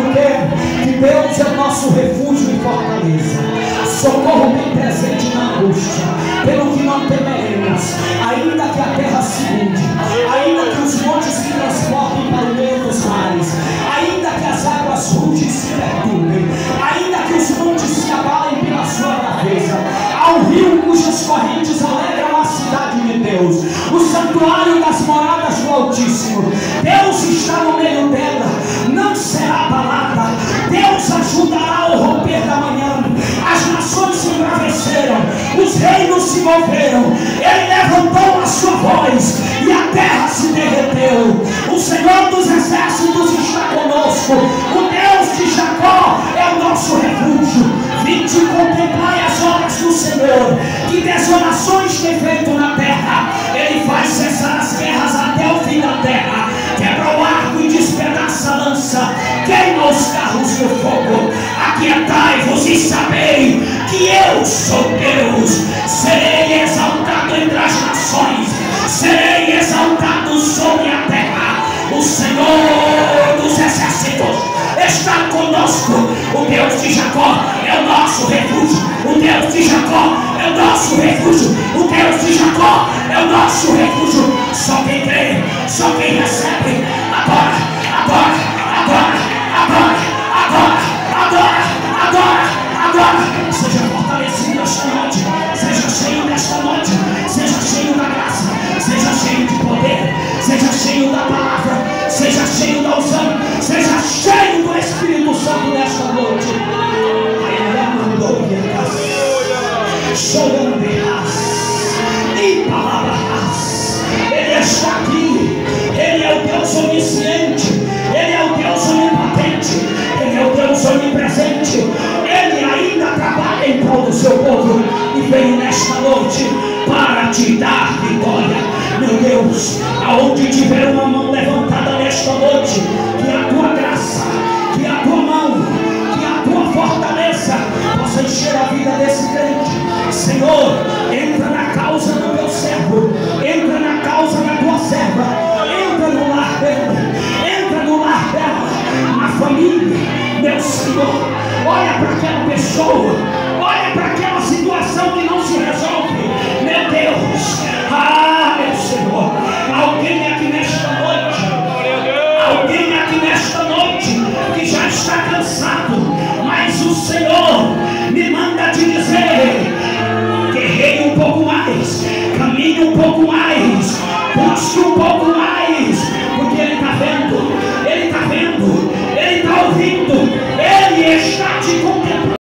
por quê? Que Deus é o nosso refúgio e fortaleza. Socorro bem presente na angústia. Pelo que não temeremos, ainda que a terra se mude, ainda que os montes se transportem para o meio dos mares, ainda que as águas ruges se perturbem, ainda que os montes se abalem pela sua braveza, ao rio cujas correntes alegram a cidade de Deus, o santuário das moradas do Altíssimo. Deus está no meio dela, reinos se moveram. Ele levantou a sua voz e a terra se derreteu. O Senhor dos exércitos está conosco. O Deus de Jacó é o nosso refúgio. Vinde contemplai as obras do Senhor, que desolações tem feito na terra. Ele faz cessar as guerras até o fim da terra. Quebra o arco e despedaça a lança. Queima os carros do fogo. Aquietai-vos e sabei que eu sou Deus. Serei exaltado entre as nações. Serei exaltado sobre a terra. O Senhor dos exércitos está conosco. O Deus de Jacó é o nosso refúgio. O Deus de Jacó é o nosso refúgio. O Deus de Jacó é o nosso refúgio. Só quem crê, só quem recebe. Cheio da palavra. Seja cheio da unção. Seja cheio do Espírito Santo nesta noite. E. Ele está aqui. Ele é o Deus onisciente. Ele é o Deus onipotente. Ele é o Deus onipresente. Ele ainda trabalha em prol do seu povo. E veio nesta noite para te dar vitória. Meu Deus, aonde tiver uma mão levantada nesta noite, que a tua graça, que a tua mão, que a tua fortaleza possa encher a vida desse crente. Senhor, entra na causa do teu servo, entra na causa da tua serva, entra no lar dela, entra no lar dela, na família, meu Senhor. Olha para aquela pessoa, olha para aquela